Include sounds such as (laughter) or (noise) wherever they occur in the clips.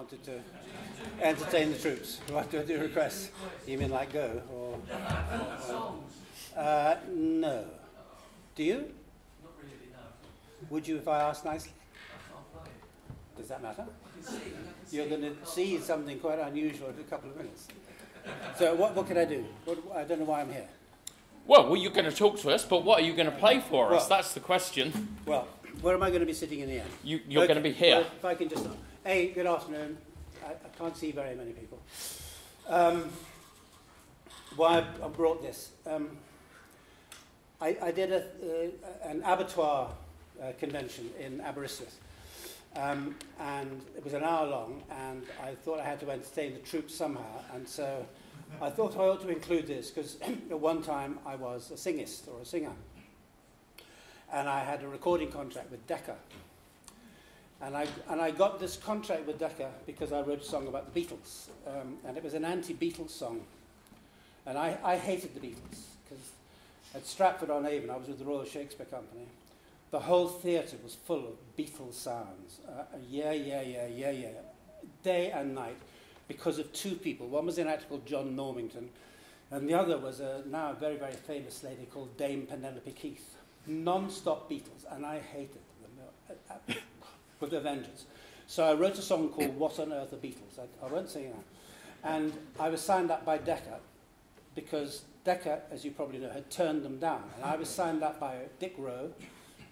wanted to entertain the troops. (laughs) What do I do requests? You mean like go? Or, uh, no. Do you? Not really, no. Would you if I asked nicely? I can't play. Does that matter? I can see, I can You're going to see something quite unusual in a couple of minutes. So what, what can I do? What, I don't know why I'm here. Well, well, you're going to talk to us, but what are you going to play for us? Well- That's the question. Well, where am I going to be sitting in the end? You, you're Okay, going to be here. well, if I can just. Hey, good afternoon. I, I can't see very many people. Um, why I, brought this? Um, I, I did a, uh, an Abertoir uh, convention in Aberystwyth. Um, and it was an hour long, and I thought I had to entertain the troops somehow, and so I thought I ought to include this because (clears throat) at one time I was a singist or a singer, and I had a recording contract with Decca. And I, and I got this contract with Decca because I wrote a song about the Beatles. Um, and it was an anti Beatles song. And I, I hated the Beatles because at Stratford on Avon, I was with the Royal Shakespeare Company. The whole theatre was full of Beatles sounds. Uh, yeah, yeah, yeah, yeah, yeah. Day and night because of two people. One was an actor called John Normington, and the other was a now very, very famous lady called Dame Penelope Keith. Non stop Beatles, and I hated them. With a vengeance. So I wrote a song called What on Earth Are Beatles? I, I won't sing that. And I was signed up by Decca because Decca, as you probably know, had turned them down. And I was signed up by Dick Rowe,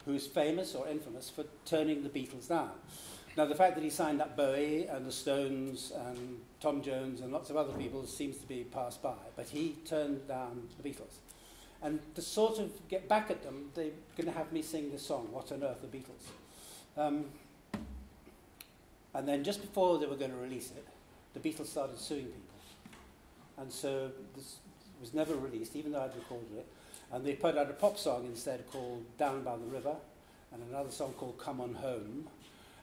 who's famous or infamous for turning the Beatles down. Now, the fact that he signed up Bowie and the Stones and Tom Jones and lots of other people seems to be passed by, but he turned down the Beatles. And to sort of get back at them, they're going to have me sing this song, What on Earth Are Beatles? Um, and then just before they were going to release it, the Beatles started suing people. And so this was never released, even though I'd recorded it. And they put out a pop song instead called Down by the River, and another song called Come On Home.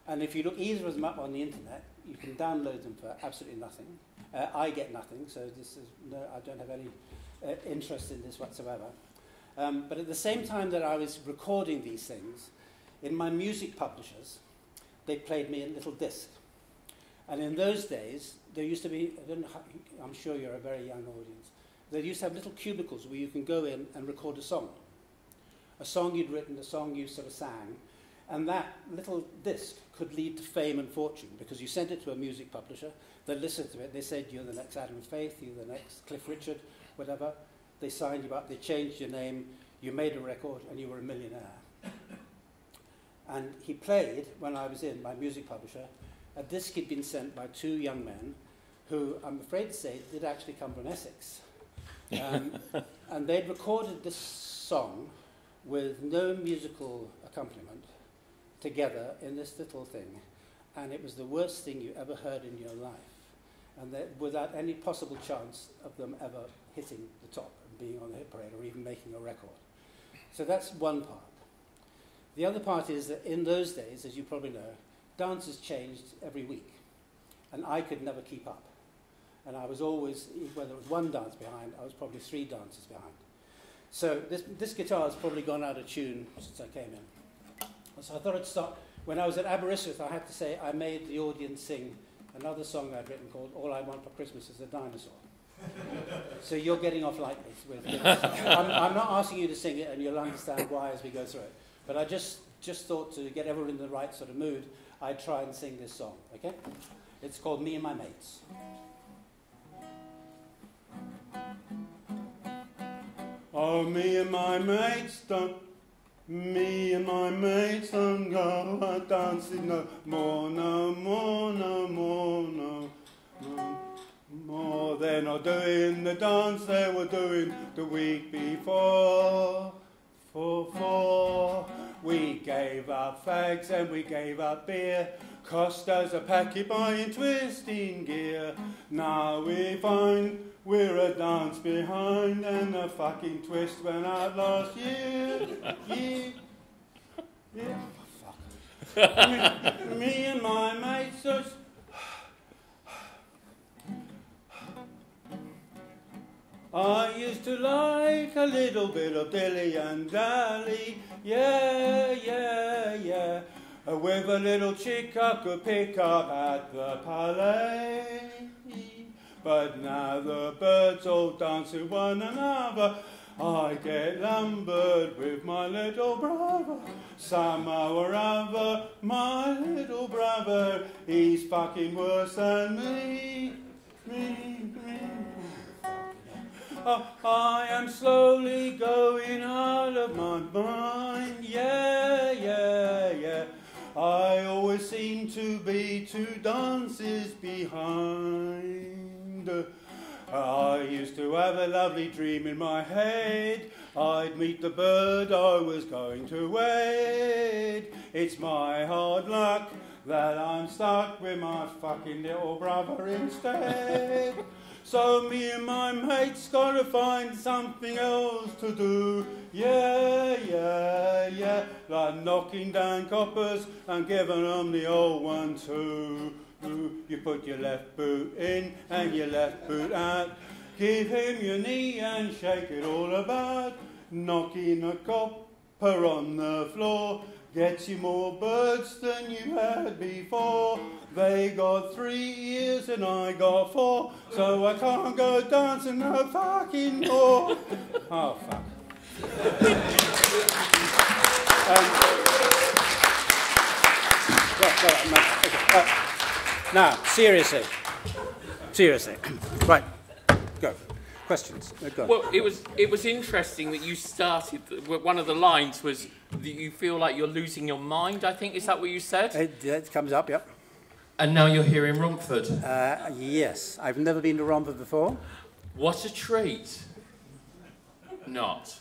And if you look either of them up on the internet, you can download them for absolutely nothing. Uh, I get nothing, so this is no, I don't have any uh, interest in this whatsoever. Um, but at the same time that I was recording these things, in my music publishers, they played me a little disc. And in those days, there used to be, I I'm sure you're a very young audience, they used to have little cubicles where you can go in and record a song. A song you'd written, a song you sort of sang, and that little disc could lead to fame and fortune because you sent it to a music publisher, they listened to it, they said, You're the next Adam Faith, you're the next Cliff Richard, whatever. They signed you up, they changed your name, you made a record, and you were a millionaire. And he played, when I was in, my music publisher, a disc he'd been sent by two young men who, I'm afraid to say, did actually come from Essex. Um, (laughs) and they'd recorded this song with no musical accompaniment together in this little thing. And it was the worst thing you ever heard in your life. And that, without any possible chance of them ever hitting the top and being on the hit parade or even making a record. So that's one part. The other part is that in those days, as you probably know, dances changed every week. And I could never keep up. And I was always, whether it was one dance behind, I was probably three dances behind. So this, this guitar has probably gone out of tune since I came in. So I thought I'd start. When I was at Aberystwyth, I had to say I made the audience sing another song I'd written called All I Want for Christmas is a Dinosaur. (laughs) so you're getting off lightly with this. (laughs) I'm, I'm not asking you to sing it, and you'll understand why as we go through it. But I just, just thought to get everyone in the right sort of mood, I'd try and sing this song, okay? It's called Me and My Mates. Oh, me and my mates don't, me and my mates don't go out dancing no more, no more, no more, no, no more. They're not doing the dance they were doing the week before. For, for we gave up fags and we gave up beer. Cost us a packet buying twisting gear. Now we find we're a dance behind and the fucking twist went out last year. Yeah. Yeah. (laughs) Fuck. me, me and my mates just I used to like a little bit of dilly and dally, yeah, yeah, yeah. with a little chick I could pick up at the palais. But now the birds all dance with one another. I get lumbered with my little brother. Somehow or other, my little brother, he's fucking worse than me. Me, me. Oh, I am slowly going out of my mind. Yeah, yeah, yeah. I always seem to be two dances behind. I used to have a lovely dream in my head. I'd meet the bird I was going to wed. It's my hard luck that I'm stuck with my fucking little brother instead. So me and my mates gotta find something else to do. Yeah, yeah, yeah. Like knocking down coppers and giving them the old one too. You put your left boot in and your left boot out. Give him your knee and shake it all about. Knocking a copper on the floor gets you more birds than you had before. They got three years and I got four, so I can't go dancing no fucking more. (laughs) Oh, fuck. um, uh, now, seriously. Seriously. (clears throat) right. Go. Questions? Go. Well, it was it was interesting that you started. One of the lines was that you feel like you're losing your mind. I think is that what you said? It, it comes up, yep. And now you're here in Romford. Uh, yes, I've never been to Romford before. What a treat. Not.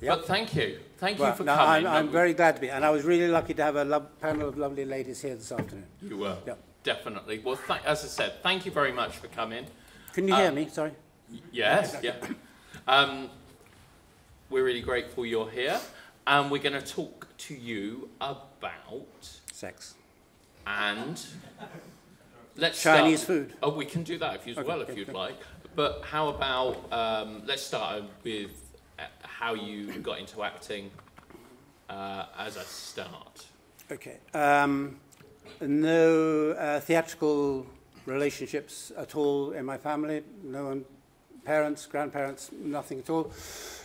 Yep. But thank you. Thank Well, you for no, coming. I'm, I'm No, very glad to be, and I was really lucky to have a lo- panel of lovely ladies here this afternoon. You were. Yep. Definitely. Well, th- as I said, thank you very much for coming. Can you hear Uh, me? Sorry. Y- Yes, yeah. Um, we're really grateful you're here, and we're going to talk to you about Sex. And let's Chinese start. food. Oh, we can do that if you as Okay, well, if okay, you'd okay. like. But how about um, let's start with uh, how you got into acting uh, as a start. Okay. Um, no uh, theatrical relationships at all in my family. No one, parents, grandparents, nothing at all.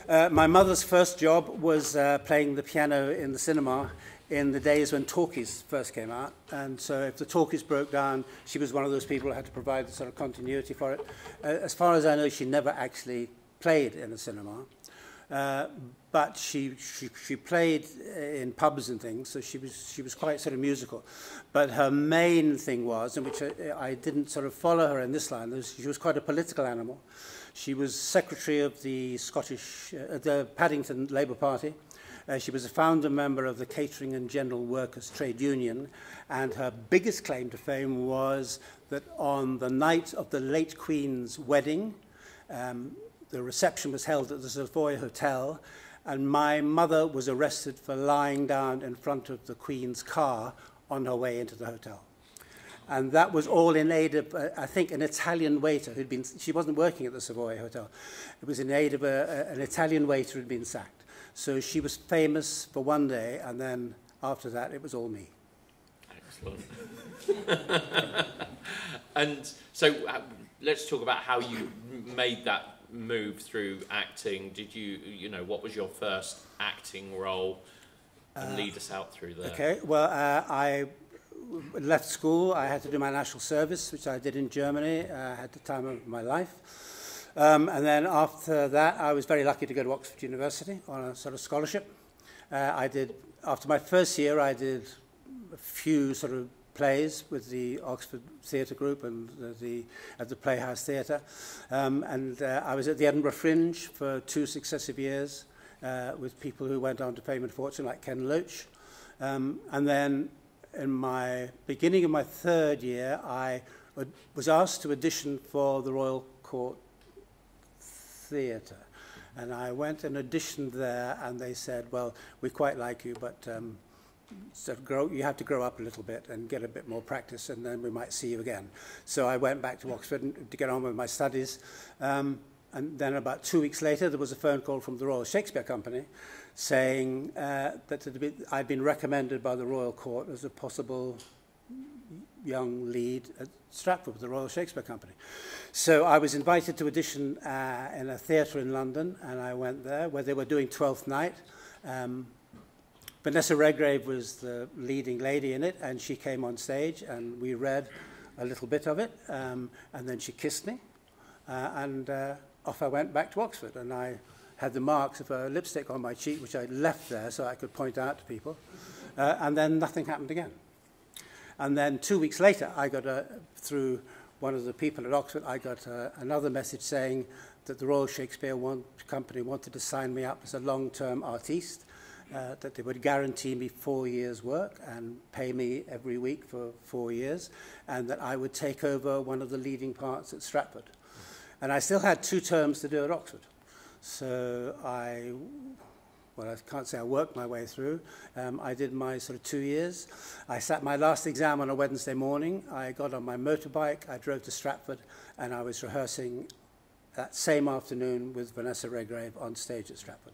Uh, my mother's first job was uh, playing the piano in the cinema in the days when talkies first came out. And so if the talkies broke down, she was one of those people who had to provide the sort of continuity for it. Uh, as far as I know, she never actually played in a cinema. Uh, but she, she, she played in pubs and things, so she was, she was quite sort of musical. But her main thing was, and which I, I didn't sort of follow her in this line, was she was quite a political animal. She was secretary of the Scottish, uh, the Paddington Labour Party. Uh, she was a founder member of the Catering and General Workers Trade Union, and her biggest claim to fame was that on the night of the late Queen's wedding, um, the reception was held at the Savoy Hotel, and my mother was arrested for lying down in front of the Queen's car on her way into the hotel. And that was all in aid of, uh, I think, an Italian waiter who'd been, she wasn't working at the Savoy Hotel. It was in aid of a, a, an Italian waiter who'd been sacked. So she was famous for one day, and then after that, it was all me. Excellent. (laughs) and so uh, let's talk about how you made that move through acting. Did you, you know, what was your first acting role? And lead us out through there. Okay, well, uh, I left school. I had to do my national service, which I did in Germany uh, at the time of my life. Um, and then after that, I was very lucky to go to Oxford University on a sort of scholarship. Uh, I did, after my first year, I did a few sort of plays with the Oxford Theatre Group and the, the at the Playhouse Theatre. Um, and uh, I was at the Edinburgh Fringe for two successive years uh, with people who went on to fame and fortune, like Ken Loach. Um, and then in my beginning of my third year, I was asked to audition for the Royal Court Theatre. And I went and auditioned there, and they said, well, we quite like you, but um, sort of grow, you have to grow up a little bit and get a bit more practice, and then we might see you again. So I went back to Oxford to get on with my studies. Um, and then about two weeks later, there was a phone call from the Royal Shakespeare Company saying uh, that been, I'd been recommended by the Royal Court as a possible young lead at Stratford with the Royal Shakespeare Company. So I was invited to audition uh, in a theatre in London, and I went there where they were doing Twelfth Night. Um, Vanessa Redgrave was the leading lady in it, and she came on stage, and we read a little bit of it, um, and then she kissed me, uh, and uh, off I went back to Oxford, and I had the marks of her lipstick on my cheek, which I left there so I could point out to people, uh, and then nothing happened again. And then two weeks later, I got a, through one of the people at Oxford, I got a, another message saying that the Royal Shakespeare want, Company wanted to sign me up as a long-term artiste, uh, that they would guarantee me four years' work and pay me every week for four years, and that I would take over one of the leading parts at Stratford. And I still had two terms to do at Oxford. So I well, I can't say I worked my way through. Um, I did my sort of two years. I sat my last exam on a Wednesday morning. I got on my motorbike. I drove to Stratford, and I was rehearsing that same afternoon with Vanessa Redgrave on stage at Stratford.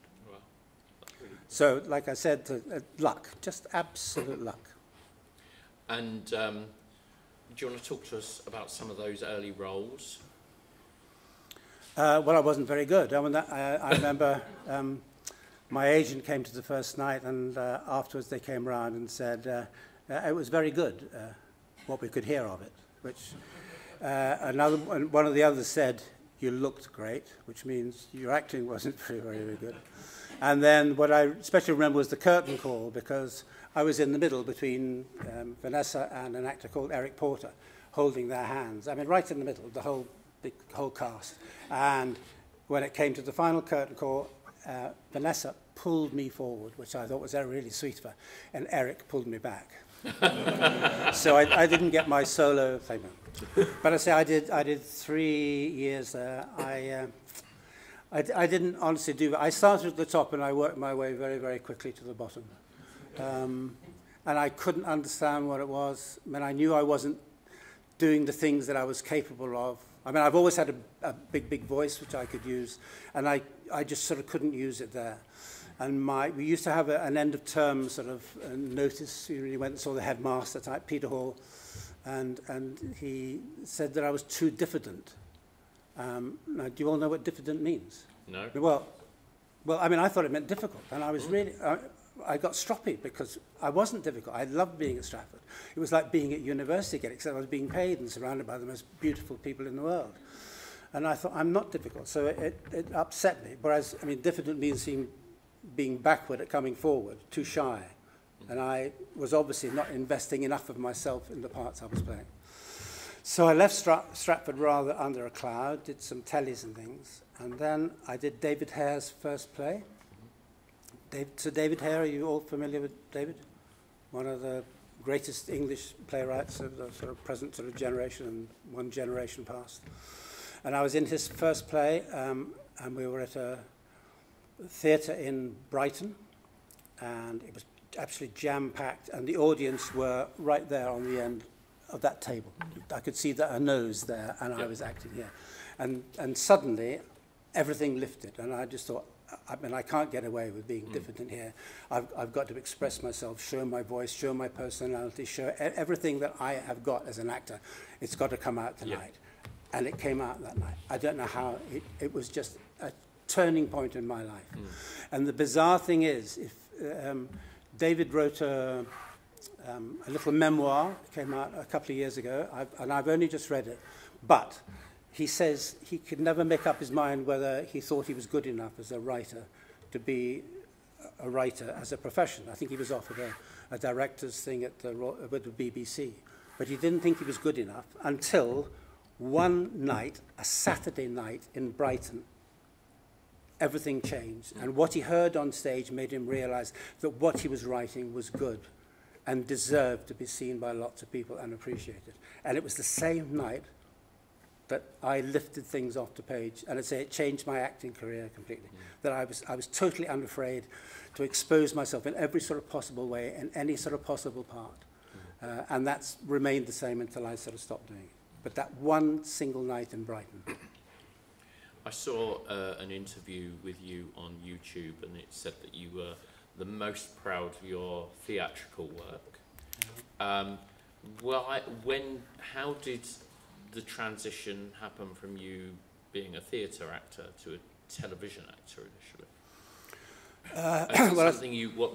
So, like I said, uh, luck, just absolute luck. And um, do you want to talk to us about some of those early roles? Uh, well, I wasn't very good. I, mean, that, I, I remember um, my agent came to the first night and uh, afterwards they came round and said uh, uh, it was very good uh, what we could hear of it which uh, another one of the others said you looked great which means your acting (laughs) wasn't very very good. And then what I especially remember was the curtain call because I was in the middle between um, Vanessa and an actor called Eric Porter holding their hands. I mean right in the middle the whole the whole cast. And when it came to the final curtain call uh, Vanessa pulled me forward, which I thought was really sweet of her, and Eric pulled me back. (laughs) so I, I didn't get my solo payment. But I say I did, I did three years there. I, uh, I, I didn't honestly do I started at the top and I worked my way very, very quickly to the bottom. Um, and I couldn't understand what it was. I mean, I knew I wasn't doing the things that I was capable of. I mean, I've always had a, a big, big voice which I could use, and I, I just sort of couldn't use it there. And my, we used to have a, an end of term sort of uh, notice. You really went and saw the headmaster type, Peter Hall, and, and he said that I was too diffident. Um, now, do you all know what diffident means? No. Well, well, I mean, I thought it meant difficult, and I was oh. really, I, I got stroppy because I wasn't difficult. I loved being at Stratford. It was like being at university again, except I was being paid and surrounded by the most beautiful people in the world. And I thought, I'm not difficult, so it, it, upset me. Whereas, I mean, diffident means being, backward at coming forward, too shy. And I was obviously not investing enough of myself in the parts I was playing. So I left Stra Stratford rather under a cloud, did some tellies and things, and then I did David Hare's first play. Dave, so David Hare, are you all familiar with David? One of the greatest English playwrights of the sort of present sort of generation and one generation past. And I was in his first play, um, and we were at a theatre in Brighton, and it was absolutely jam-packed, and the audience were right there on the end of that table. I could see that a nose there, and I was acting here. And, and suddenly, everything lifted, and I just thought, I mean, I can't get away with being mm. diffident here. I've, I've got to express myself, show my voice, show my personality, show everything that I have got as an actor. It's got to come out tonight. Yeah. and it came out that night. I don't know how, it, it was just a turning point in my life. Mm. And the bizarre thing is, if, um, David wrote a, um, a little memoir, came out a couple of years ago, I've, and I've only just read it, but he says he could never make up his mind whether he thought he was good enough as a writer to be a writer as a profession. I think he was offered a, a director's thing at the, with the BBC, but he didn't think he was good enough until one night, a Saturday night in Brighton, everything changed. And what he heard on stage made him realize that what he was writing was good and deserved to be seen by lots of people and appreciated. And it was the same night that I lifted things off the page. And I'd say it changed my acting career completely. Yeah. That I was, I was totally unafraid to expose myself in every sort of possible way, in any sort of possible part. Mm. Uh, and that's remained the same until I sort of stopped doing it. But that one single night in Brighton. (clears throat) I saw uh, an interview with you on YouTube, and it said that you were the most proud of your theatrical work. Um, why, when, how did the transition happen from you being a theatre actor to a television actor initially? Uh, Is it (clears throat) well, I- something you what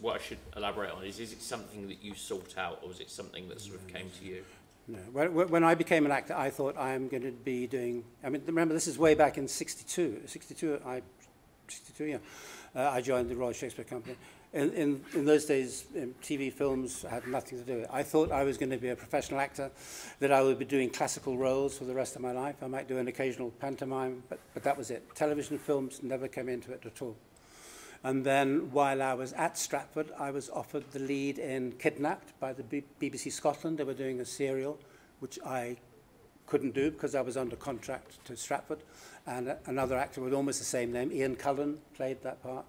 what I should elaborate on is is it something that you sought out, or was it something that sort of came to you? No. When, I became an actor, I thought I'm going to be doing. I mean, remember, this is way back in '62. '62, I, '62, yeah. Uh, I joined the Royal Shakespeare Company. In, in, in those days, um, TV films had nothing to do with it. I thought I was going to be a professional actor, that I would be doing classical roles for the rest of my life. I might do an occasional pantomime, but, but that was it. Television films never came into it at all. And then while I was at Stratford, I was offered the lead in Kidnapped by the B- BBC Scotland. They were doing a serial, which I couldn't do because I was under contract to Stratford. And another actor with almost the same name, Ian Cullen, played that part.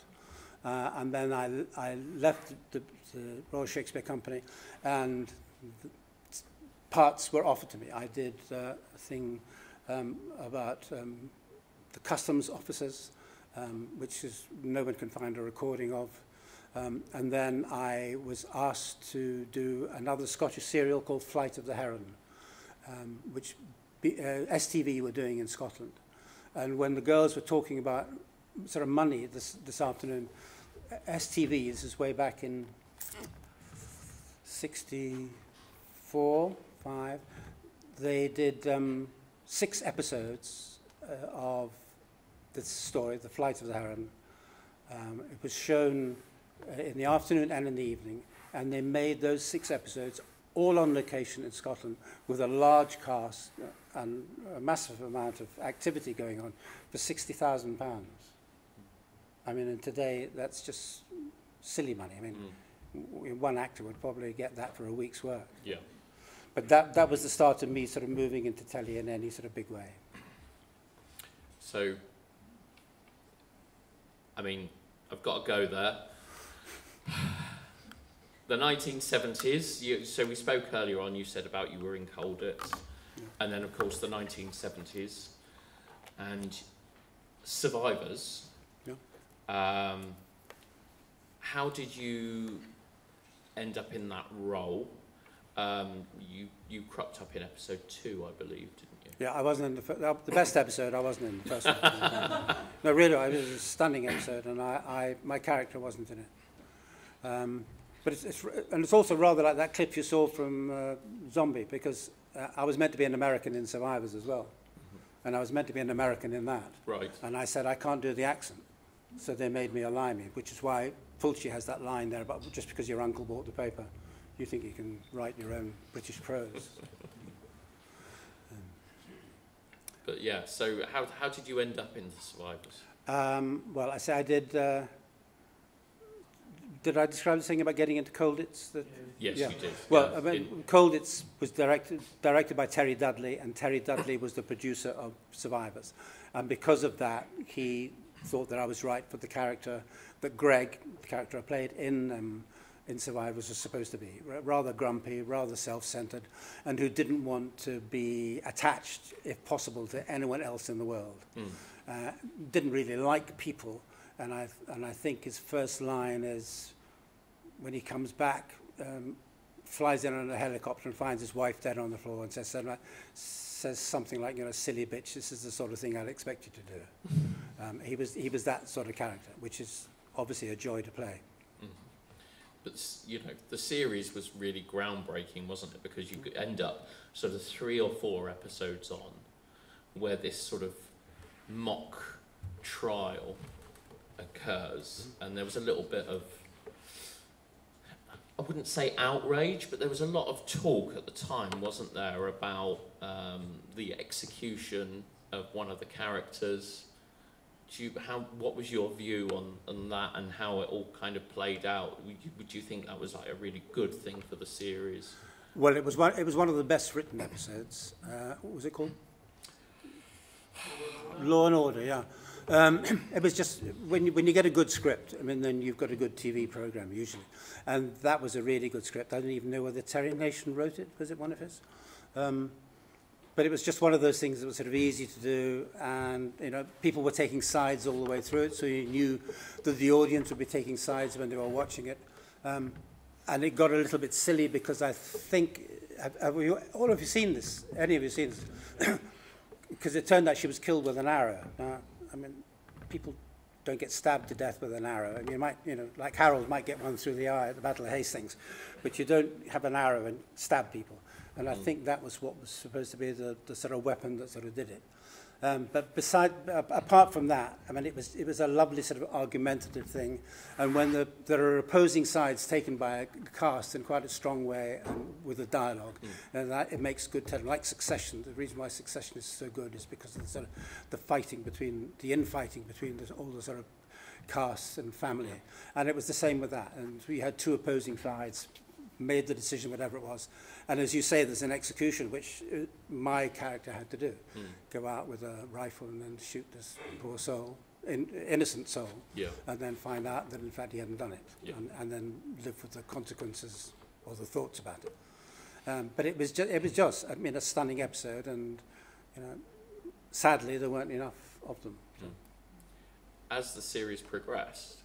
Uh, and then I, I left the, the Royal Shakespeare Company and the parts were offered to me. I did uh, a thing um, about um, the customs officers, um, which is no one can find a recording of. Um, and then I was asked to do another Scottish serial called Flight of the Heron, um, which B, uh, STV were doing in Scotland. And when the girls were talking about sort of money this, this afternoon, STV, this is way back in 64, 5, they did um, six episodes uh, of this story, The Flight of the Heron. Um, it was shown uh, in the afternoon and in the evening, and they made those six episodes all on location in Scotland with a large cast uh, and a massive amount of activity going on for £60,000. I mean, and today that's just silly money. I mean, w- one actor would probably get that for a week's work. Yeah. But that, that was the start of me sort of moving into telly in any sort of big way. So, I mean, I've got to go there. (sighs) The 1970s, you, so we spoke earlier on, you said about you were in Colditz, and then of course the 1970s, and Survivors. Yeah. Um, how did you end up in that role? Um, you, you cropped up in episode two, I believe, didn't you? Yeah, I wasn't in the, fir- the best episode. I wasn't in the first one. (laughs) no, really, it was a stunning episode, and I, I my character wasn't in it. Um, but it's, it's, and it's also rather like that clip you saw from uh, Zombie, because uh, I was meant to be an American in Survivors as well, and I was meant to be an American in that. Right. And I said I can't do the accent, so they made me a limey, which is why Fulci has that line there about just because your uncle bought the paper, you think you can write your own British prose. (laughs) But yeah, so how, how did you end up in the Survivors? Um, well, I say I did. Uh, did I describe the thing about getting into Colditz? That, Yes, Yeah. you did. well, yeah. I mean, Colditz was directed directed by Terry Dudley, and Terry Dudley was the producer of Survivors, and because of that, he thought that I was right for the character that Greg, the character I played in. Um, in Survivors was supposed to be rather grumpy, rather self-centered, and who didn't want to be attached, if possible, to anyone else in the world. Mm. uh, didn't really like people, and I and I think his first line is when he comes back, um, flies in on a helicopter and finds his wife dead on the floor, and says something like, says something like, you know, silly bitch, this is the sort of thing I'd expect you to do. Um, he was he was that sort of character, which is obviously a joy to play. But you know, the series was really groundbreaking, wasn't it? Because you could end up sort of three or four episodes on, where this sort of mock trial occurs, and there was a little bit of. I wouldn't say outrage, but there was a lot of talk at the time, wasn't there, about um, the execution of one of the characters. Do you, how, what was your view on, on that and how it all kind of played out? Would you, would you think that was like a really good thing for the series? Well, it was one it was one of the best written episodes. Uh, what was it called? Law and Order, yeah. Um, (clears throat) it was just when you, when you get a good script, I mean, then you've got a good TV program usually, and that was a really good script. I don't even know whether Terry Nation wrote it. Was it one of his? Um, but it was just one of those things that was sort of easy to do, and you know, people were taking sides all the way through it, so you knew that the audience would be taking sides when they were watching it. Um, and it got a little bit silly because I think, have, have you, all of you seen this? Any of you seen this? (coughs) Because it turned out she was killed with an arrow. Now, I mean, people don't get stabbed to death with an arrow. And you might, you know, like Harold might get one through the eye at the Battle of Hastings, but you don't have an arrow and stab people. And I mm. think that was what was supposed to be the, the sort of weapon that sort of did it. Um, but beside, uh, apart from that, I mean, it was, it was a lovely sort of argumentative thing. And when the, there are opposing sides taken by a cast in quite a strong way and with a dialogue, mm. and that, it makes good television. Like Succession, the reason why Succession is so good is because of the, sort of, the fighting between, the infighting between the, all the sort of casts and family. Yeah. And it was the same with that. And we had two opposing sides, made the decision, whatever it was. And as you say, there's an execution, which uh, my character had to do. Mm. Go out with a rifle and then shoot this poor soul, in, innocent soul, yeah. and then find out that in fact he hadn't done it, yeah. and, and then live with the consequences or the thoughts about it. Um, but it was, just, it was just, I mean, a stunning episode, and you know, sadly there weren't enough of them. Mm. As the series progressed,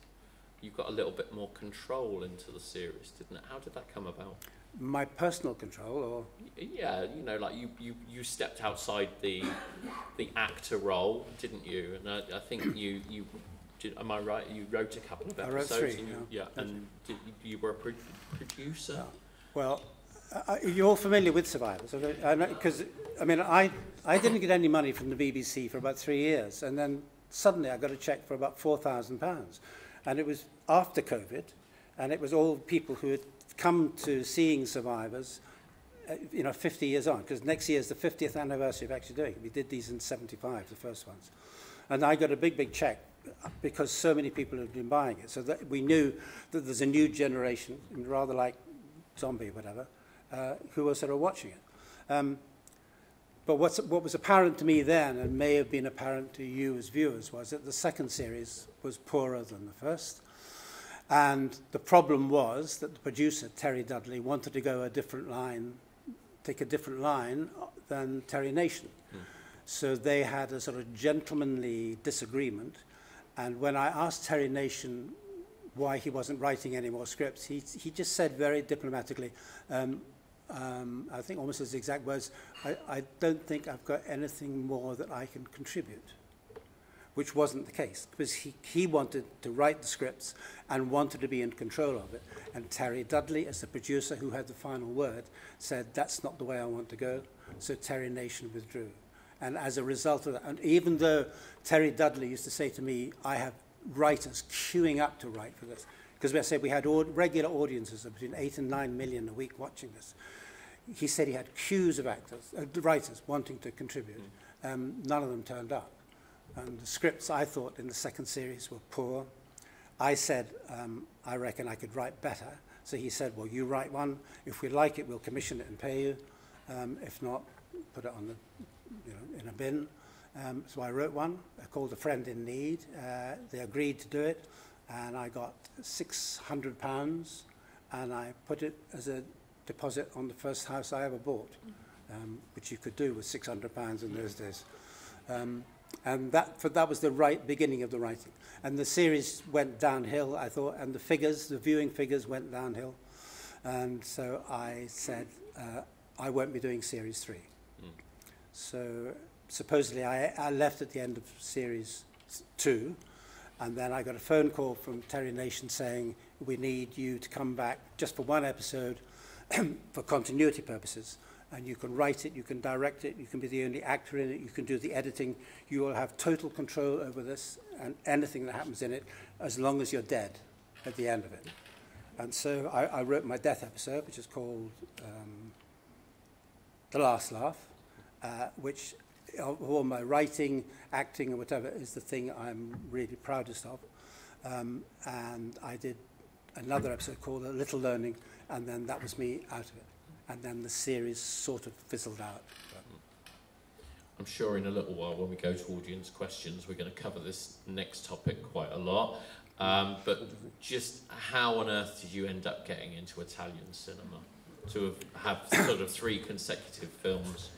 you got a little bit more control into the series, didn't it? How did that come about? My personal control or? Yeah you know like you you, you stepped outside the the actor role didn't you? And I, I think you you did, am I right? You wrote a couple of episodes I wrote three, and you, yeah, and did, you were a pro producer? Well uh, you're familiar with Survivors because I mean I I didn't get any money from the BBC for about three years and then suddenly I got a check for about four thousand pounds. And it was after COVID and it was all people who had come to seeing survivors, uh, you know, 50 years on, because next year is the 50th anniversary of actually doing it. We did these in 75, the first ones. And I got a big, big check because so many people had been buying it. So that we knew that there's a new generation, rather like Zombie, whatever, uh, who were sort of watching it. Um, but what's, what was apparent to me then, and may have been apparent to you as viewers, was that the second series was poorer than the first. And the problem was that the producer, Terry Dudley, wanted to go a different line, take a different line than Terry Nation. Mm. So they had a sort of gentlemanly disagreement. And when I asked Terry Nation why he wasn't writing any more scripts, he, he just said very diplomatically, um, um, I think almost his exact words, I, I don't think I've got anything more that I can contribute which wasn't the case because he, he wanted to write the scripts and wanted to be in control of it. And Terry Dudley, as the producer who had the final word, said, that's not the way I want to go. So Terry Nation withdrew. And as a result of that, and even though Terry Dudley used to say to me, I have writers queuing up to write for this, because I said we had regular audiences of between 8 and 9 million a week watching this. He said he had queues of actors, uh, writers wanting to contribute. Um, none of them turned up. And the scripts I thought in the second series were poor. I said, um, I reckon I could write better. So he said, well, you write one. If we like it, we'll commission it and pay you. Um, if not, put it on the, you know, in a bin. Um, so I wrote one. I called a friend in need. Uh, they agreed to do it. And I got £600 and I put it as a deposit on the first house I ever bought, um, which you could do with £600 in those days. Um, and that, for, that was the right beginning of the writing. And the series went downhill, I thought, and the figures, the viewing figures went downhill. And so I said, uh, I won't be doing series three. Mm. So supposedly I, I left at the end of series two, and then I got a phone call from Terry Nation saying, we need you to come back just for one episode (clears throat) for continuity purposes and you can write it, you can direct it, you can be the only actor in it, you can do the editing. You will have total control over this and anything that happens in it as long as you're dead at the end of it. And so I, I wrote my death episode, which is called um, The Last Laugh, uh, which of all my writing, acting, and whatever is the thing I'm really proudest of. Um, and I did another episode called A Little Learning, and then that was me out of it and then the series sort of fizzled out. I'm sure in a little while when we go to audience questions, we're going to cover this next topic quite a lot. Um, but just how on earth did you end up getting into Italian cinema? To have, have sort of three consecutive films?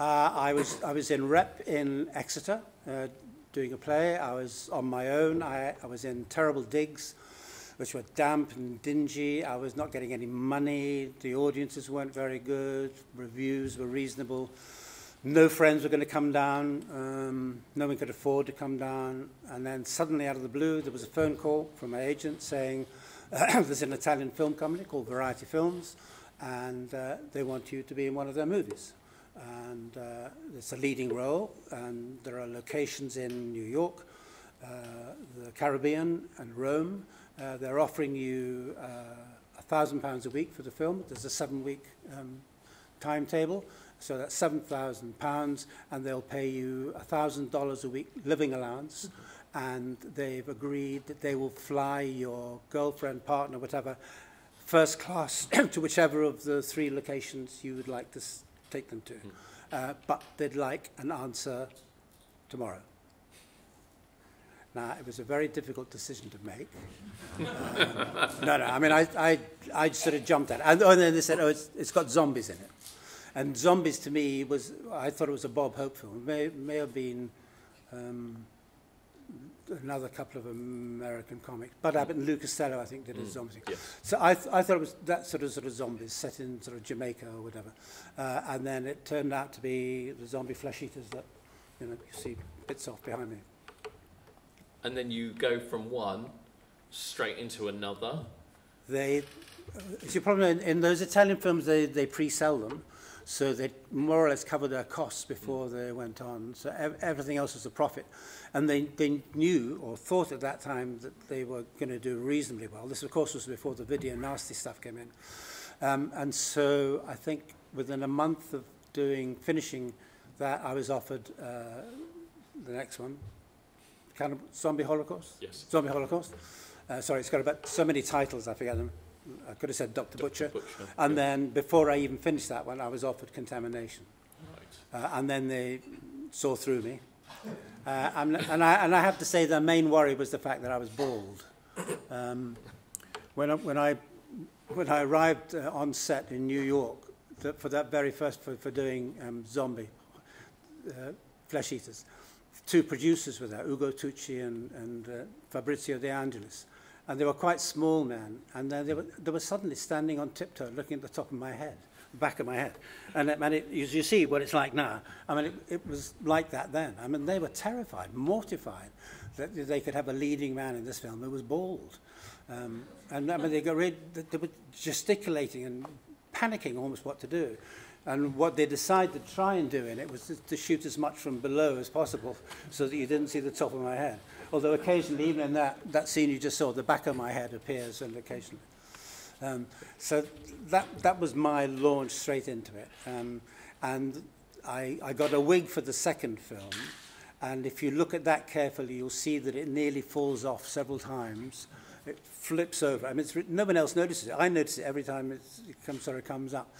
Uh, I was I was in rep in Exeter uh, doing a play. I was on my own. I, I was in terrible digs, which were damp and dingy. I was not getting any money. The audiences weren't very good. Reviews were reasonable. No friends were going to come down. Um, no one could afford to come down. And then suddenly, out of the blue, there was a phone call from my agent saying (clears throat) there's an Italian film company called Variety Films, and uh, they want you to be in one of their movies. And uh, it's a leading role, and there are locations in New York, uh, the Caribbean, and Rome. Uh, they're offering you uh, a thousand pounds a week for the film. There's a seven-week um, timetable. So that's £7,000 and they'll pay you a $1,000 a week living allowance and they've agreed that they will fly your girlfriend, partner, whatever, first class (coughs) to whichever of the three locations you would like to take them to. Uh, but they'd like an answer tomorrow. Now, it was a very difficult decision to make. um, no, no, I mean, I, I, I sort of jumped at it. And, oh, and then they said, oh, it's, it's got zombies in it. And Zombies to me was, I thought it was a Bob Hope film. It may, may have been um, another couple of American comics. Bud Abbott and Lou Costello, I think, did a Mm, zombie. yes. So I, th- I thought it was that sort of sort of zombies set in sort of Jamaica or whatever. Uh, and then it turned out to be the zombie flesh eaters that, you know, you see bits off behind me. and then you go from one straight into another. They, uh, it's your problem in, in those Italian films. They they pre-sell them, so they more or less cover their costs before mm. they went on. So ev everything else was a profit, and they they knew or thought at that time that they were going to do reasonably well. This, of course, was before the video nasty stuff came in, um, and so I think within a month of doing finishing that, I was offered uh, the next one, Cannibal, Zombie Holocaust? Yes. Zombie Holocaust. Uh, sorry, it's got about so many titles, I forget them. I could have said Dr. Dr. Butcher. Butcher. And yeah. then before I even finished that one, I was offered contamination. Right. Uh, and then they saw through me. Uh, and, and, I, and I have to say the main worry was the fact that I was bald. Um, when, I, when, I, when I arrived uh, on set in New York, that for that very first, for, for doing um, zombie uh, flesh eaters, uh, two producers were there, Ugo Tucci and, and uh, Fabrizio De Angelis. And they were quite small men. And then they were, they were suddenly standing on tiptoe, looking at the top of my head, back of my head. And, it, and it, you, you see what it's like now, I mean, it, it was like that then. I mean, they were terrified, mortified that they could have a leading man in this film who was bald. Um, and I mean, they, got rid, they were gesticulating and panicking almost what to do. And what they decided to try and do in it was to, to shoot as much from below as possible so that you didn't see the top of my head. Although occasionally, even in that, that scene you just saw, the back of my head appears and occasionally. Um, so that, that was my launch straight into it. Um, and I, I got a wig for the second film. And if you look at that carefully, you'll see that it nearly falls off several times. It flips over. I mean, it's, no one else notices it. I notice it every time it comes, sort of comes up.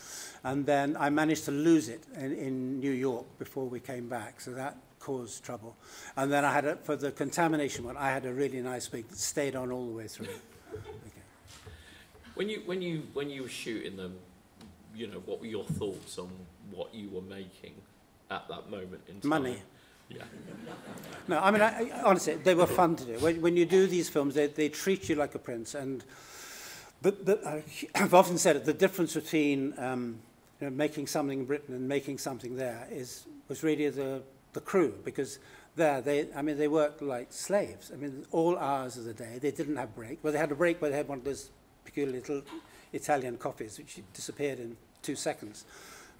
And then I managed to lose it in, in New York before we came back. So that caused trouble. And then I had, a, for the contamination one, I had a really nice wig that stayed on all the way through. (laughs) Okay. When you when you when you were shooting them, you know, what were your thoughts on what you were making at that moment in time? Money. Yeah. (laughs) No, I mean, I, I, honestly, they were fun to do. When, when you do these films, they, they treat you like a prince. And but, but (coughs) I've often said it, the difference between um, you know, making something in Britain and making something there is was really the, the crew because there they I mean they worked like slaves. I mean all hours of the day. They didn't have break. Well, they had a break where they had one of those peculiar little Italian coffees which disappeared in two seconds.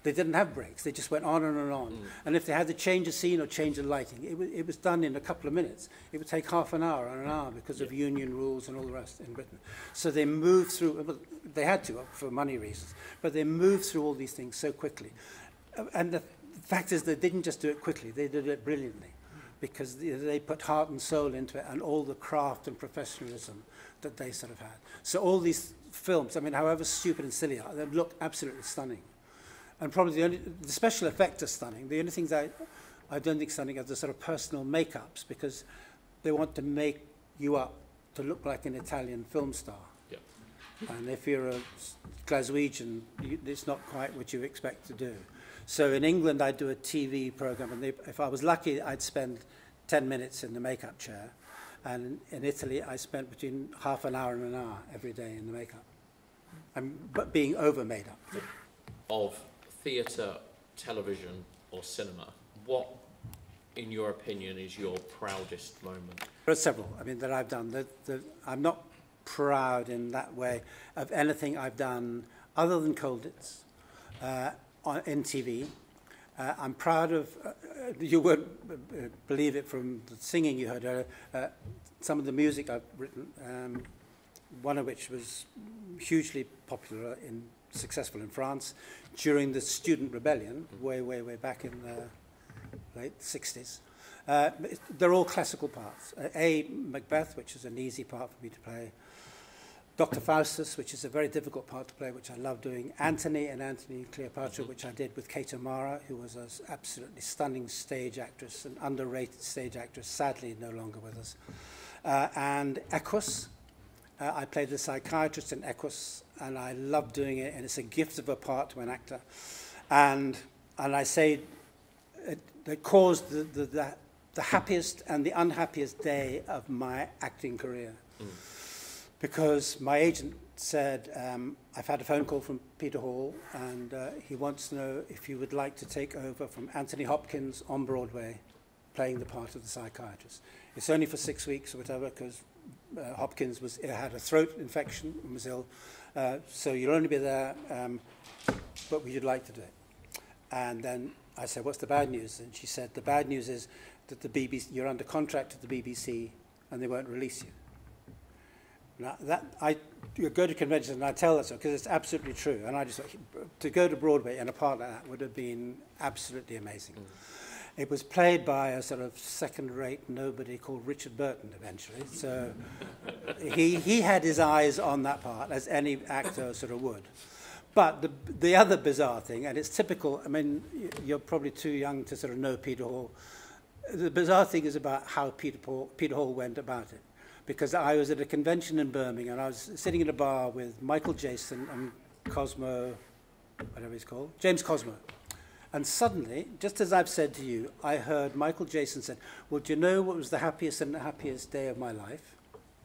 They didn't have breaks. They just went on and on. and Mm. And if they had to change a scene or change a lighting, it, was it was done in a couple of minutes. It would take half an hour and an hour because of union rules and all the rest in Britain. So they moved through, they had to for money reasons, but they moved through all these things so quickly. Uh, And the fact is, they didn't just do it quickly, they did it brilliantly because they put heart and soul into it and all the craft and professionalism that they sort of had. So all these films, I mean, however stupid and silly, they look absolutely stunning. And probably the only, the special effects are stunning. The only things I, I don't think stunning are the sort of personal makeups because they want to make you up to look like an Italian film star. Yeah. And if you're a Glaswegian, you, it's not quite what you expect to do. So in England, I'd do a TV program, and they, if I was lucky, I'd spend 10 minutes in the makeup chair. And in Italy, I spent between half an hour and an hour every day in the makeup. I'm but being over made up. Of theatre, television, or cinema, what, in your opinion, is your proudest moment? There are several, I mean, that I've done. The, the, I'm not proud in that way of anything I've done other than Colditz uh, on, in TV. Uh, I'm proud of, uh, you won't uh, believe it from the singing you heard earlier, uh, some of the music I've written, um, one of which was hugely popular and successful in France during the student rebellion, way, way, way back in the late 60s. Uh, they're all classical parts. Uh, a, Macbeth, which is an easy part for me to play. Dr. Faustus, which is a very difficult part to play, which I love doing. Antony and Antony and Cleopatra, which I did with Kate O'Mara, who was an absolutely stunning stage actress, an underrated stage actress, sadly no longer with us. Uh, and Equus. Uh, I played the psychiatrist in Equus, and I love doing it, and it's a gift of a part to an actor. And, and I say it, it caused the, the, the, the happiest and the unhappiest day of my acting career. Mm because my agent said, um, I've had a phone call from Peter Hall, and uh, he wants to know if you would like to take over from Anthony Hopkins on Broadway, playing the part of the psychiatrist. It's only for six weeks or whatever, because uh, Hopkins was uh, had a throat infection and was ill. Uh, so you'll only be there, um, but would you like to do it? And then I said, what's the bad news? And she said, the bad news is that the BBC, you're under contract to the BBC and they won't release you. Now, that, I you go to conventions and I tell that so because it's absolutely true. And I just, to go to Broadway in a part like that would have been absolutely amazing. Mm. It was played by a sort of second-rate nobody called Richard Burton eventually. So he, he had his eyes on that part, as any actor sort of would. But the, the other bizarre thing, and it's typical, I mean, you're probably too young to sort of know Peter Hall. The bizarre thing is about how Peter, Paul, Peter Hall went about it because I was at a convention in Birmingham. and I was sitting in a bar with Michael Jayston and Cosmo, whatever he's called, James Cosmo. And suddenly, just as I've said to you, I heard Michael Jayston said, well, do you know what was the happiest and happiest day of my life?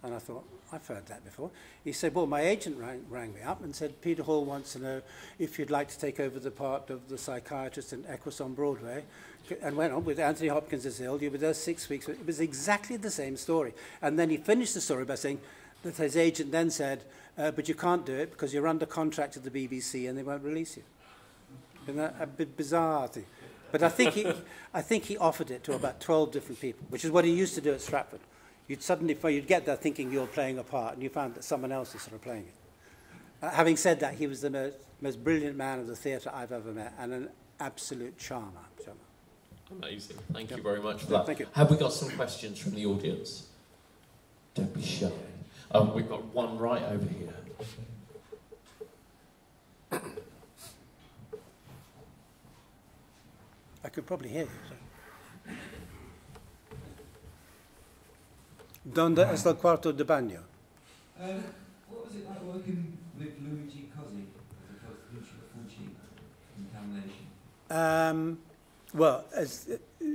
And I thought, I've heard that before. He said, well, my agent rang, rang me up and said, Peter Hall wants to know if you'd like to take over the part of the psychiatrist in Equus on Broadway and went on with Anthony Hopkins is ill. You were there six weeks. It was exactly the same story. And then he finished the story by saying that his agent then said, uh, but you can't do it because you're under contract to the BBC and they won't release you. Isn't that a bit bizarre thing? But I think, he, (laughs) I think he offered it to about 12 different people, which is what he used to do at Stratford. You'd suddenly, you'd get there thinking you're playing a part and you found that someone else is sort of playing it. Uh, having said that, he was the most, most brilliant man of the theatre I've ever met and an absolute charmer. charmer. Amazing. Thank you very much for that. Thank you. Have we got some questions from the audience? Don't be shy. Um, we've got one right over here. I could probably hear you. So. ¿Dónde es el cuarto de baño? Um, what was it like working with Luigi Cozzi as opposed to Fulci contamination? Um, well, as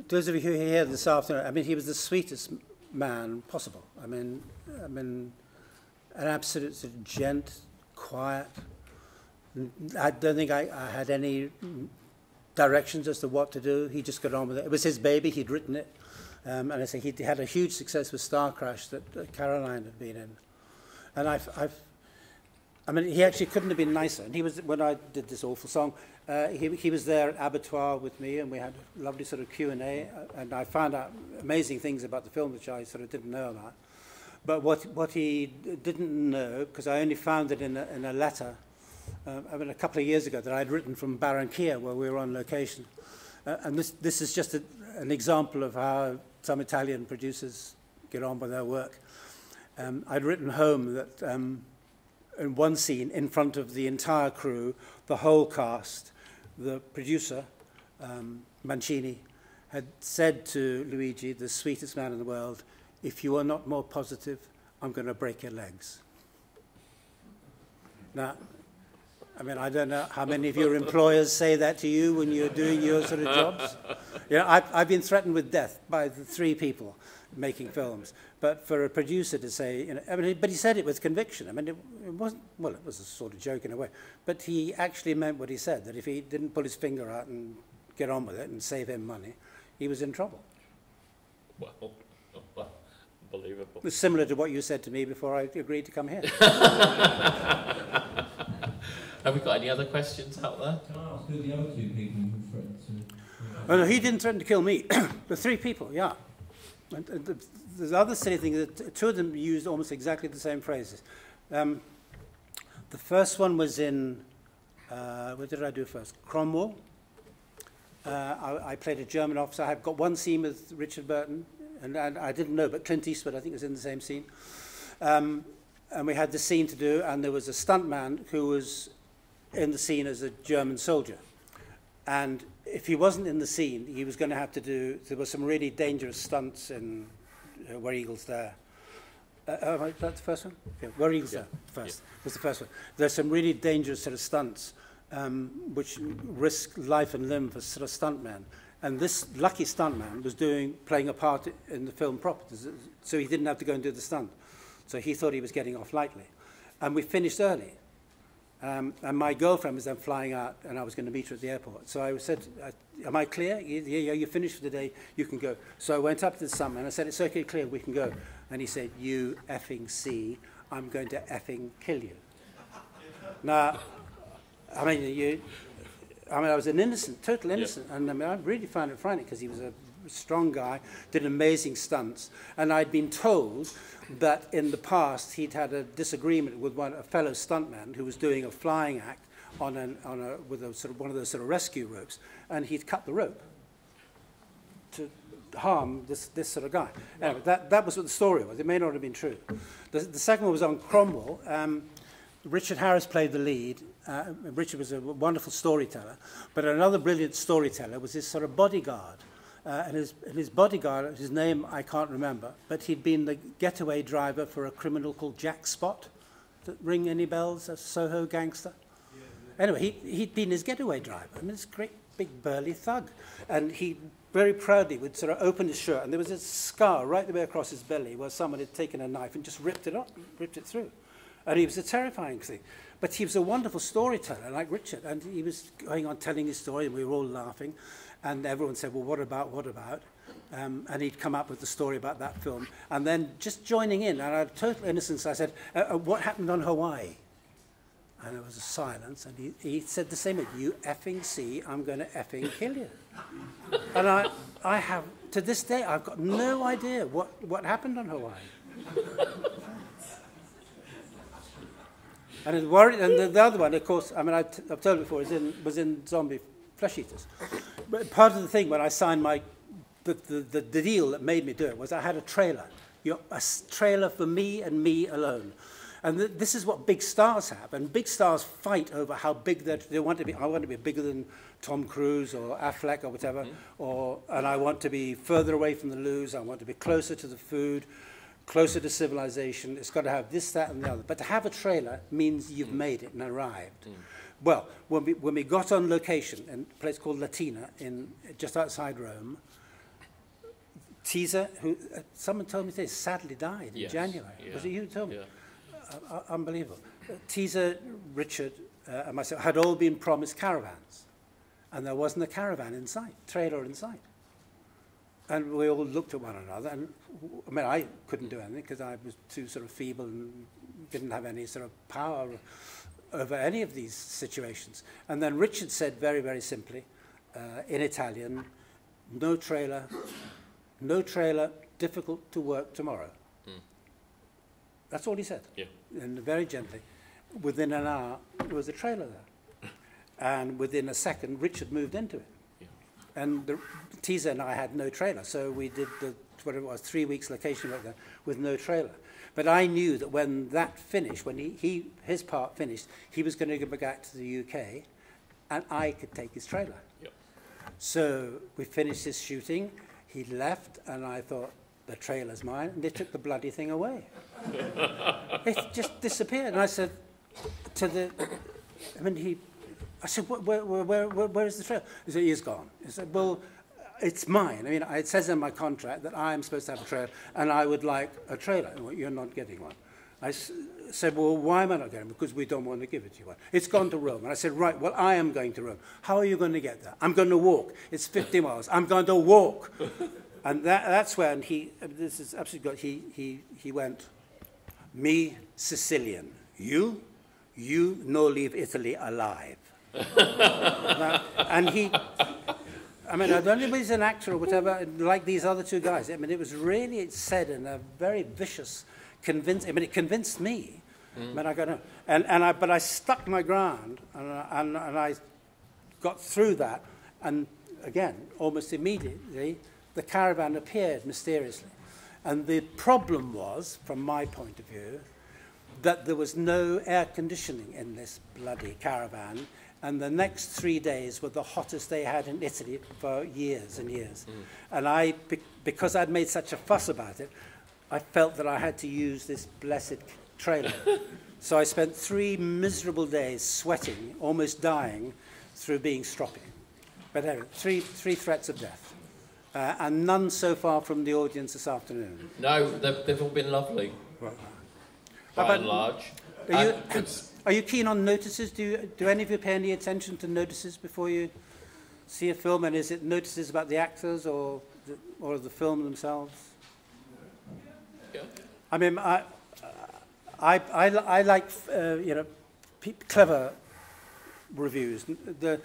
those of you who are here this afternoon, I mean, he was the sweetest man possible. I mean, I mean, an absolute sort of gent, quiet. I don't think I, I had any directions as to what to do. He just got on with it. It was his baby. He'd written it. Um, and I say he had a huge success with Star Crash that uh, Caroline had been in. And I've, I've, I mean, he actually couldn't have been nicer. And he was, when I did this awful song, uh, he, he was there at Abertoir with me, and we had a lovely sort of Q&A, uh, and I found out amazing things about the film, which I sort of didn't know about. But what, what he didn't know, because I only found it in a, in a letter, um, I mean, a couple of years ago that I'd written from Barranquilla where we were on location. Uh, and this, this is just a, an example of how some Italian producers get on with their work. Um, I'd written home that um, in one scene, in front of the entire crew, the whole cast, the producer, um, Mancini, had said to Luigi, the sweetest man in the world, if you are not more positive, I'm going to break your legs. Now, I mean, I don't know how many of your employers say that to you when you're doing your sort of jobs. You know, I've, I've been threatened with death by three people making films. But for a producer to say, you know, I mean, but he said it with conviction. I mean, it, it wasn't, well, it was a sort of joke in a way. But he actually meant what he said, that if he didn't pull his finger out and get on with it and save him money, he was in trouble. Well, (laughs) unbelievable. It was similar to what you said to me before I agreed to come here. (laughs) Have we got any other questions out there? Can I ask who the other two people who threatened to... Oh, no, he didn't threaten to kill me. (coughs) the three people, yeah. And, and the, the other silly thing is that two of them used almost exactly the same phrases. Um, the first one was in, uh, what did I do first? Cromwell. Uh, I, I played a German officer. I've got one scene with Richard Burton, and, and I didn't know, but Clint Eastwood, I think, was in the same scene. Um, and we had the scene to do, and there was a stuntman who was in the scene as a German soldier. And if he wasn't in the scene, he was going to have to do, there were some really dangerous stunts in uh, Where Eagles There. Uh, am I, that the first one? Yeah, Where Eagles yeah. There first yeah. was the first one. There's some really dangerous sort of stunts um, which risk life and limb for sort of stuntmen. And this lucky stuntman was doing, playing a part in the film proper, so he didn't have to go and do the stunt. So he thought he was getting off lightly. And we finished early. Um, and my girlfriend was then flying out, and I was going to meet her at the airport. So I said, uh, am I clear? Yeah, yeah, you're finished for the day, you can go. So I went up to the summit, and I said, it's okay, clear, we can go. And he said, you effing see, I'm going to effing kill you. (laughs) now, I mean, you, I mean, I was an innocent, total innocent, and I mean, I really found it frightening because he was a strong guy, did amazing stunts, and I'd been told that in the past he'd had a disagreement with one, a fellow stuntman who was doing a flying act on, an, on a, with a sort of one of those sort of rescue ropes, and he'd cut the rope to harm this, this sort of guy. Anyway, that, that was what the story was. It may not have been true. The, the second one was on Cromwell. Um, Richard Harris played the lead. Uh, Richard was a wonderful storyteller, but another brilliant storyteller was his sort of bodyguard. Uh, and, his, and his bodyguard, his name I can't remember, but he'd been the getaway driver for a criminal called Jack Spot. That ring any bells? A Soho gangster? Anyway, he, he'd been his getaway driver. I mean, this great big burly thug. And he very proudly would sort of open his shirt, and there was a scar right the way across his belly where someone had taken a knife and just ripped it up, ripped it through. And he was a terrifying thing. But he was a wonderful storyteller, like Richard, and he was going on telling his story, and we were all laughing. And everyone said, well, what about, what about? Um, and he'd come up with the story about that film. And then just joining in, and out of total innocence, I said, uh, uh, what happened on Hawaii? And there was a silence, and he, he said the same, you effing see, I'm going to effing kill you. (laughs) and I, I have, to this day, I've got no idea what, what happened on Hawaii. and, it worried, and the, the other one, of course, I mean, I t- I've told before, is in, was in Zombie Flesh Eaters. But part of the thing when I signed my, the, the, the, deal that made me do it was I had a trailer, you know, a trailer for me and me alone. And th- this is what big stars have. And big stars fight over how big they want to be. I want to be bigger than Tom Cruise or Affleck or whatever. Mm-hmm. Or, and I want to be further away from the loos. I want to be closer to the food, closer to civilization. It's got to have this, that, and the other. But to have a trailer means you've mm. made it and arrived. Mm. Well, when we, when we got on location in a place called Latina, in, just outside Rome, Tisa, who uh, someone told me today, sadly died in Yes, January. yeah, Was it you who told me? Yeah. Uh, uh, unbelievable. Tisa, Richard, uh, and myself had all been promised caravans, and there wasn't a caravan in sight, trailer in sight. And we all looked at one another, and I mean, I couldn't do anything because I was too sort of feeble and didn't have any sort of power over any of these situations. And then Richard said very, very simply, uh, in Italian, no trailer, no trailer, difficult to work tomorrow. That's all he said. Yeah. And very gently. Within an hour, there was a trailer there. (laughs) And within a second, Richard moved into it. Yeah. And the Tisa and I had no trailer, so we did the whatever it was, three weeks location work there with no trailer. But I knew that when that finished, when he, he his part finished, he was going to go back to the UK, and I could take his trailer. Yep. So we finished his shooting. He left, and I thought the trailer's mine, and they took the bloody thing away. (laughs) it just disappeared, and I said to the I mean, he, I said, where, where, where, where, where is the trailer? He said, he's gone. He said, well, it's mine. I mean, it says in my contract that I am supposed to have a trailer, and I would like a trailer. Well, you're not getting one. I said, well, why am I not getting one? Because we don't want to give it to you. It's gone to Rome. And I said, right, well, I am going to Rome. How are you going to get there? I'm going to walk. It's 50 miles. I'm going to walk. (laughs) and that, that's when he, this is absolutely good, he, he, he went, me, Sicilian. You, you no leave Italy alive. (laughs) And he, I mean, I don't know if he's an actor or whatever, like these other two guys. I mean, it was really it said in a very vicious, convincing. I mean, it convinced me. Mm. I mean, I got no, and, and I, but I stuck my ground, and, and, and I got through that, and again, almost immediately, the caravan appeared mysteriously. And the problem was, from my point of view, that there was no air conditioning in this bloody caravan, and the next three days were the hottest they had in Italy for years and years. And I, be- because I'd made such a fuss about it, I felt that I had to use this blessed trailer. (laughs) so I spent three miserable days sweating, almost dying, through being stroppy. But anyway, three, three threats of death. Uh, and none so far from the audience this afternoon. No, they've, they've all been lovely, How by and large. Are you, it's- are you keen on notices? Do, do any of you pay any attention to notices before you see a film? And is it notices about the actors or the, or the film themselves? Yeah. I mean, I, I, I, I like, uh, you know, clever reviews. The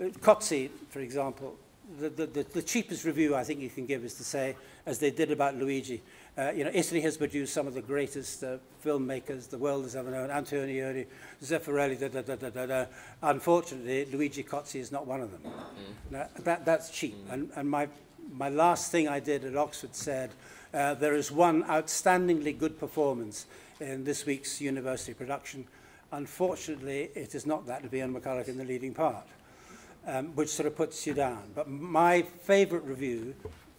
uh, Kotze, for example, the, the, the cheapest review I think you can give is to say, as they did about Luigi, Uh, you know, Italy has produced some of the greatest uh, filmmakers the world has ever known. Antonioni, Zeffirelli, da, da, da, da, da, da. Unfortunately, Luigi Cozzi is not one of them. Mm. Now, that, that's cheap. Mm. And, and my, my last thing I did at Oxford said, uh, there is one outstandingly good performance in this week's university production. Unfortunately, it is not that of Ian McCulloch in the leading part, um, which sort of puts you down. But my favourite review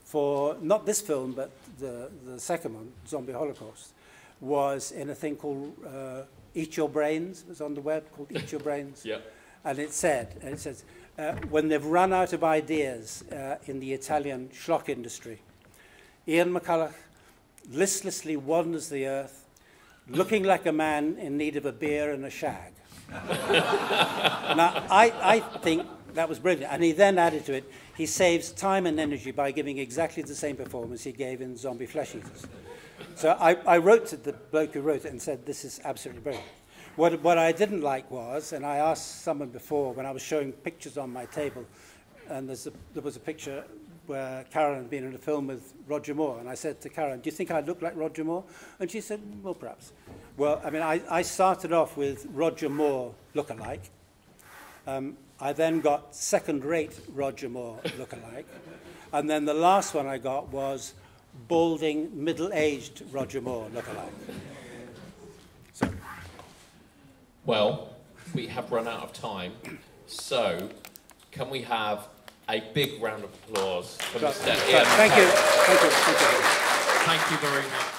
for not this film, but the, the second one, Zombie Holocaust, was in a thing called uh, Eat Your Brains. It was on the web called Eat Your Brains. (laughs) Yeah. And it said, and it says, uh, when they've run out of ideas uh, in the Italian schlock industry, Ian McCulloch listlessly wanders the earth, looking like a man in need of a beer and a shag. (laughs) now, I, I think that was brilliant. And he then added to it, he saves time and energy by giving exactly the same performance he gave in Zombie Flesh Eaters. So I, I wrote to the bloke who wrote it and said, this is absolutely brilliant. What, what I didn't like was, and I asked someone before when I was showing pictures on my table, and a, there was a picture where Karen had been in a film with Roger Moore, and I said to Karen, do you think I look like Roger Moore? And she said, well, perhaps. Well, I mean, I, I started off with Roger Moore look-alike. Um, I then got second-rate Roger Moore look-alike. And then the last one I got was balding, middle-aged Roger Moore look-alike. Well, we have run out of time, so can we have a big round of applause for Mr. Ian Thank you. Thank you. Thank you. Thank you very much.